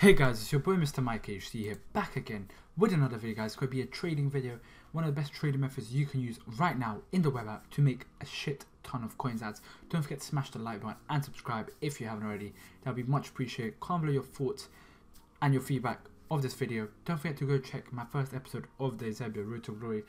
Hey guys, it's your boy Mr. Mike HD here, back again with another video guys. It's going to be a trading video, one of the best trading methods you can use right now in the web app to make a shit ton of coins ads. Don't forget to smash the like button and subscribe if you haven't already. That would be much appreciated. Comment below your thoughts and your feedback of this video. Don't forget to go check my first episode of the Eusebio Road to Glory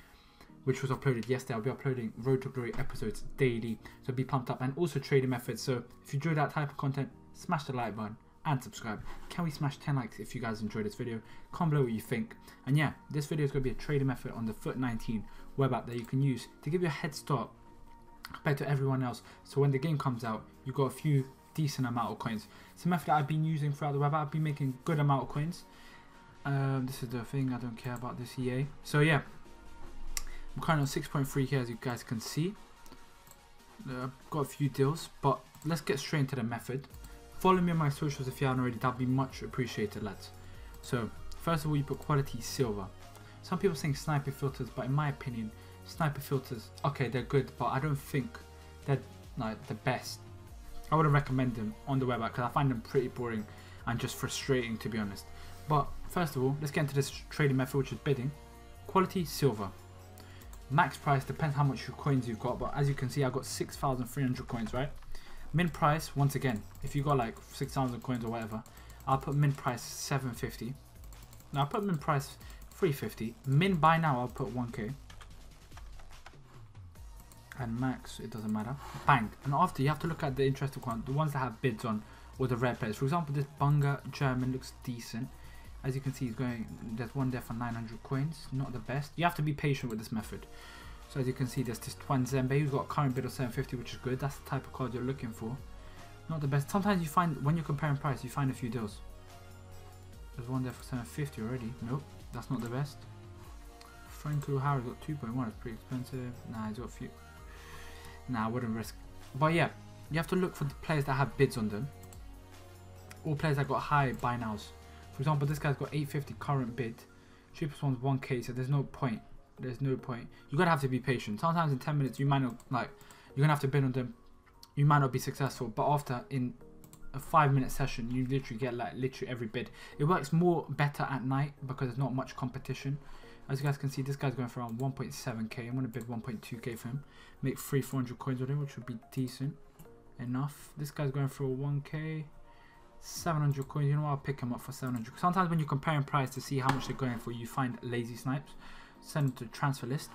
which was uploaded yesterday. I'll be uploading Road to Glory episodes daily, so be pumped up. And also trading methods, so if you enjoy that type of content, smash the like button and subscribe. Can we smash 10 likes if you guys enjoyed this video? Comment below what you think. And yeah, this video is going to be a trading method on the FUT 19 web app that you can use to give you a head start compared to everyone else. So when the game comes out, you've got a few decent amount of coins. It's a method that I've been using throughout the web app. I've been making good amount of coins. Um, this is the thing, I don't care about this EA. So yeah, I'm currently on 6.3 here as you guys can see. Uh, I've got a few deals, but let's get straight into the method. Follow me on my socials if you haven't already, that'd be much appreciated lads. So, first of all you put quality silver. Some people think sniper filters, but in my opinion, sniper filters, okay they're good, but I don't think they're like the best. I wouldn't recommend them on the web because I find them pretty boring and just frustrating to be honest. But first of all, let's get into this trading method which is bidding. Quality silver. Max price depends how much coins you've got, but as you can see I've got 6,300 coins, right? Min price, once again, if you got like 6,000 coins or whatever, I'll put min price 750. Now I'll put min price 350. Min buy now, I'll put 1k. And max, it doesn't matter. Bang. And after, you have to look at the interesting one, the ones that have bids on, or the rare players. For example, this Bunga German looks decent. As you can see, he's going, there's one there for 900 coins. Not the best. You have to be patient with this method. So as you can see, there's this Tuanzebe who's got a current bid of 750, which is good. That's the type of card you're looking for. Not the best. Sometimes you find, when you're comparing price, you find a few deals. There's one there for 750 already. Nope, that's not the best. Franco Harris got 2.1, it's pretty expensive. Nah, he's got a few. Nah, I wouldn't risk. But yeah, you have to look for the players that have bids on them. All players that got high buy nows. For example, this guy's got 850 current bid. Cheapest one's 1k, so there's no point there's no point. You gotta have to be patient. Sometimes in 10 minutes you might not like you're gonna have to bid on them. You might not be successful, but after in a five minute session you literally get like literally every bid. It works more better at night because there's not much competition. As you guys can see, this guy's going for around 1.7k. I'm gonna bid 1.2k for him. Make three 400 coins with him, which would be decent enough. This guy's going for 1k. 700 coins, you know what, I'll pick him up for 700. Sometimes when you're comparing price to see how much they're going for, you find lazy snipes send to transfer list.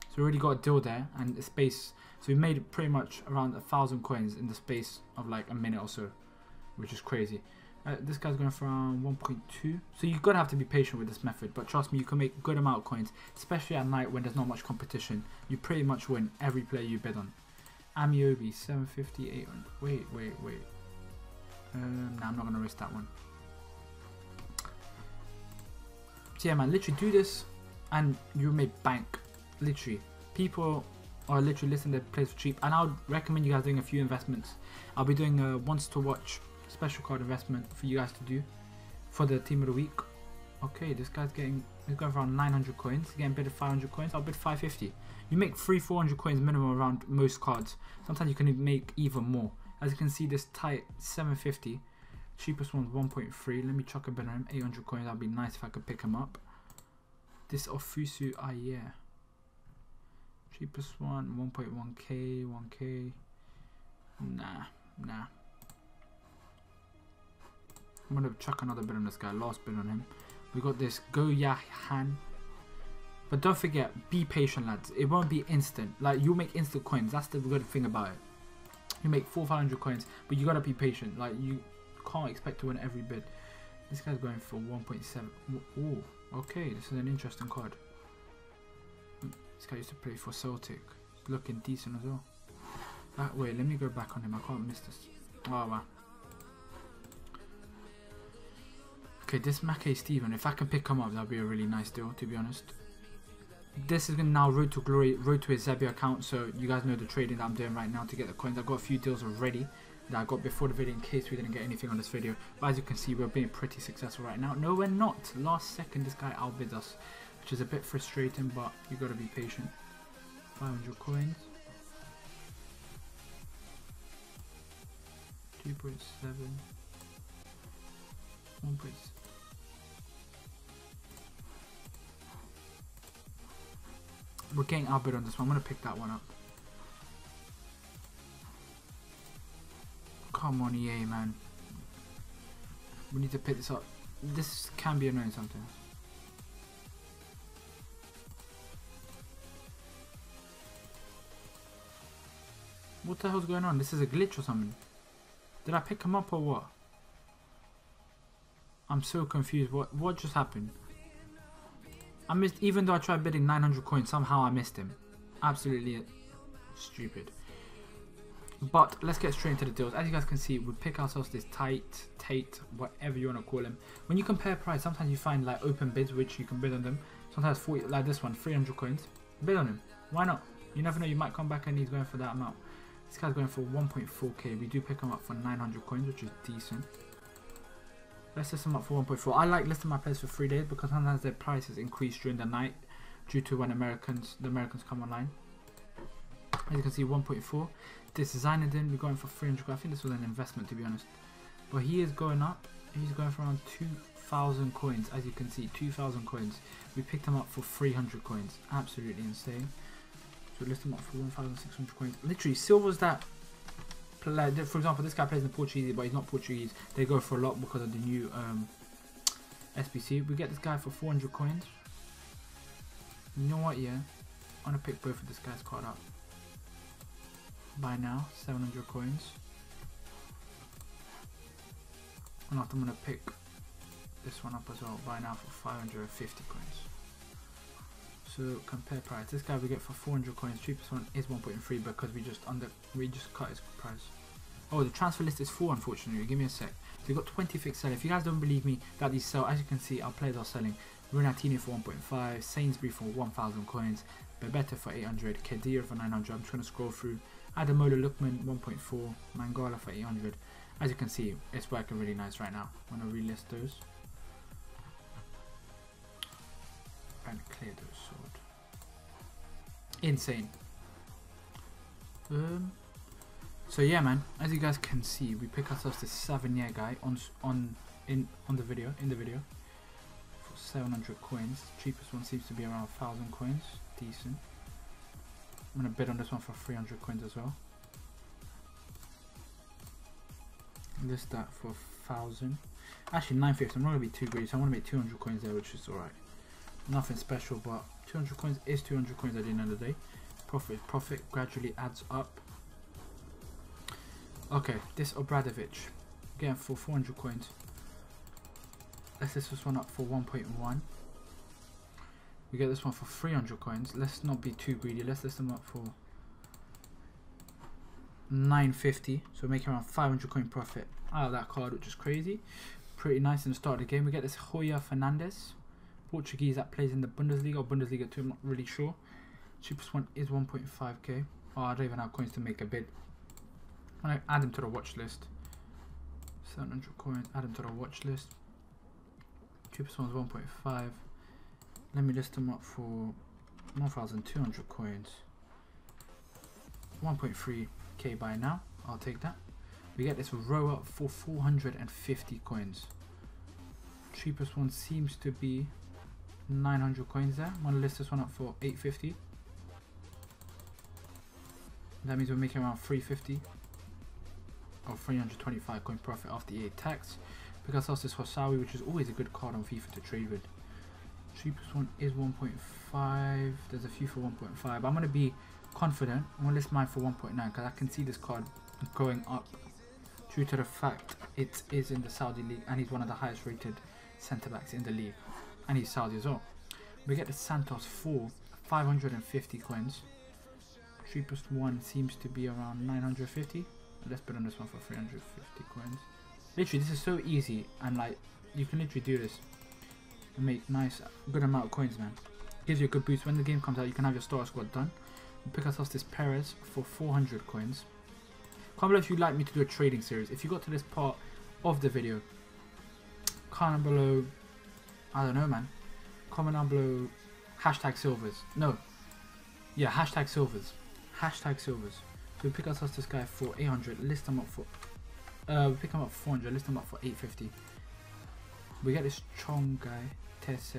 So we already got a deal there and the space. So we made pretty much around a thousand coins in the space of like a minute or so, which is crazy. Uh, this guy's going around 1.2. So you've got to have to be patient with this method. But trust me, you can make good amount of coins, especially at night when there's not much competition. You pretty much win every player you bid on. Ameobi, 750, 800. Wait, wait, wait. Um, nah, I'm not going to risk that one. So yeah, man, literally do this and you may bank. Literally. People are literally listening to plays for cheap. And I would recommend you guys doing a few investments. I'll be doing a once to watch special card investment for you guys to do for the team of the week. Okay this guy's getting he's going for around 900 coins. He's getting bid of 500 coins. I'll bid 550 you make three 400 coins minimum around most cards. Sometimes you can make even more. As you can see this tight 750 cheapest one's 1.3 let me chuck a bid on him. 800 coins. That'd be nice if I could pick him up this Ofusu ah, yeah. Cheapest one, 1.1k, 1k. Nah, nah. I'm gonna chuck another bid on this guy, last bid on him. We got this Go Yahan. But don't forget, be patient lads. It won't be instant. Like you make instant coins. That's the good thing about it. You make 400 coins, but you gotta be patient. Like you can't expect to win every bid. This guy's going for 1.7. Ooh. Okay, this is an interesting card. This guy used to play for Celtic. Looking decent as well. Ah, wait, let me go back on him. I can't miss this. Oh, wow. Okay, this Mackay Steven, if I can pick him up, that'd be a really nice deal, to be honest. This is going to now road to glory, road to his Eusebio account, so you guys know the trading that I'm doing right now to get the coins. I've got a few deals already that I got before the video in case we didn't get anything on this video. But as you can see, we're being pretty successful right now. No, we're not. Last second, this guy outbids us, which is a bit frustrating, but you got to be patient. 500 coins. 2.7. 1.7. We're getting outbid on this one. I'm gonna pick that one up. Come on, EA, man. We need to pick this up. This can be annoying sometimes. What the hell's going on? This is a glitch or something. Did I pick him up or what? I'm so confused. What what just happened? I missed, even though I tried bidding 900 coins, somehow I missed him. Absolutely stupid. But let's get straight into the deals. As you guys can see, we pick ourselves this tight, Tate, whatever you want to call him. When you compare price, sometimes you find like open bids which you can bid on them. Sometimes 40, like this one, 300 coins. Bid on him. Why not? You never know, you might come back and he's going for that amount. This guy's going for 1.4k. We do pick him up for 900 coins, which is decent. Let's list them up for 1.4. I like listing my players for three days because sometimes their prices increase during the night due to when Americans the Americans come online. As you can see, 1.4. This Zinedine, we're going for 300. I think this was an investment to be honest, but he is going up. He's going for around 2,000 coins. As you can see, 2,000 coins. We picked him up for 300 coins. Absolutely insane. So list him up for 1,600 coins. Literally, silver's that like, for example, this guy plays in Portuguese, but he's not Portuguese. They go for a lot because of the new um. We get this guy for 400 coins. You know what, yeah? I'm to pick both of this guy's card up. Buy now, 700 coins. And after I'm to pick this one up as well. Buy now for 550 coins. So compare price. This guy we get for 400 coins. Cheapest one is 1.3 because we just under we just cut his price. Oh, the transfer list is full, unfortunately. Give me a sec. We've got 20 fixed sell. If you guys don't believe me that these sell, as you can see, our players are selling. Runatini for 1.5, Sainsbury for 1,000 coins, Bebeto for 800, Khedira for 900. I'm going to scroll through. Ademola Lookman 1.4, Mangala for 800. As you can see, it's working really nice right now. I'm going to relist those. And clear those sword. Insane. Um, so yeah, man. As you guys can see, we pick ourselves this seven-year guy on on in on the video in the video for 700 coins. Cheapest one seems to be around 1,000 coins. Decent. I'm gonna bid on this one for 300 coins as well. List that for 1,000. Actually, 950. I'm not gonna be too greedy, so I want to make 200 coins there, which is alright. Nothing special, but 200 coins is 200 coins at the end of the day. Profit, profit gradually adds up. Okay, this Obradovic, again for 400 coins. Let's this one up for 1.1. We get this one for 300 coins. Let's not be too greedy. Let's list them up for 950. So making around 500 coin profit out of that card, which is crazy. Pretty nice in the start of the game. We get this Hoya Fernandez, Portuguese that plays in the Bundesliga or Bundesliga 2, I'm not really sure. Cheapest one is 1.5k. Oh, ah, I don't even have coins to make a bid. Gonna add them to the watch list. 700 coins, add them to the watch list. Cheapest one's 1.5. Let me list them up for 1,200 coins. 1.3k by now. I'll take that. We get this row up for 450 coins. Cheapest one seems to be 900 coins there. I'm gonna list this one up for 850. That means we're making around 350 or 325 coin profit after EA tax. Because also this Hawsawi, which is always a good card on FIFA to trade with. Cheapest one is 1.5. There's a few for 1.5. I'm going to be confident. I'm going to list mine for 1.9 because I can see this card going up due to the fact it is in the Saudi league and he's one of the highest rated centre backs in the league. And he's Saudi as well. We get the Santos for 550 coins. Cheapest one seems to be around 950. Let's put on this one for 350 coins. Literally, this is so easy and like you can literally do this and make nice, good amount of coins, man. Gives you a good boost. When the game comes out, you can have your star squad done. We pick ourselves this Perez for 400 coins. Comment below if you'd like me to do a trading series. If you got to this part of the video, comment below, I don't know, man. Comment down below, hashtag silvers. No, yeah, hashtag silvers. Hashtag silvers. We pick ourselves this guy for 800, list him up for, uh, we pick him up for 400, list him up for 850. We get this Chong guy, Tesse.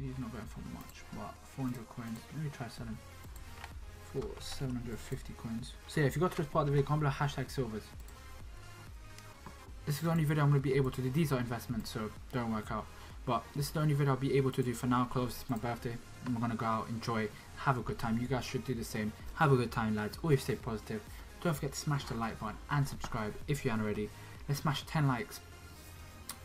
he's not going for much, but 400 coins. Let me try selling for 750 coins. So yeah, if you got to this part of the video, comment below hashtag silvers. This is the only video I'm going to be able to do. These are investments, so don't work out. But this is the only video I'll be able to do for now, close. It's my birthday. I'm to go out, enjoy, have a good time. You guys should do the same. Have a good time, lads. Always stay positive. Don't forget to smash the like button and subscribe if you aren't already. Let's smash 10 likes.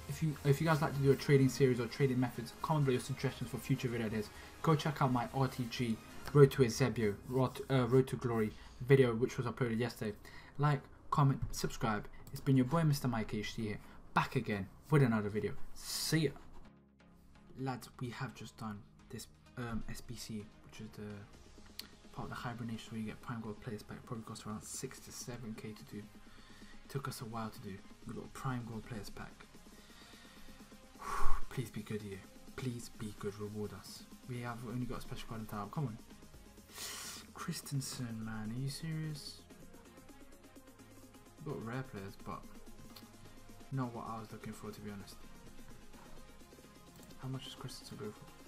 If you if you guys like to do a trading series or trading methods, comment below your suggestions for future video ideas. Go check out my RTG Road to Eusebio, Road, uh, Road to Glory video which was uploaded yesterday. Like, comment, subscribe. It's been your boy Mr. Mike HD here, back again with another video. See ya! Lads, we have just done this um, SBC, which is the part of the hibernation where you get prime gold players back. Probably cost around 6 to 7k to do. It took us a while to do. We got prime gold players pack. Please be good here. Please be good. Reward us. We have only got a special card in top. Come on. Christensen, man. Are you serious? We've got rare players, but not what I was looking for, to be honest. How much does Christensen go for?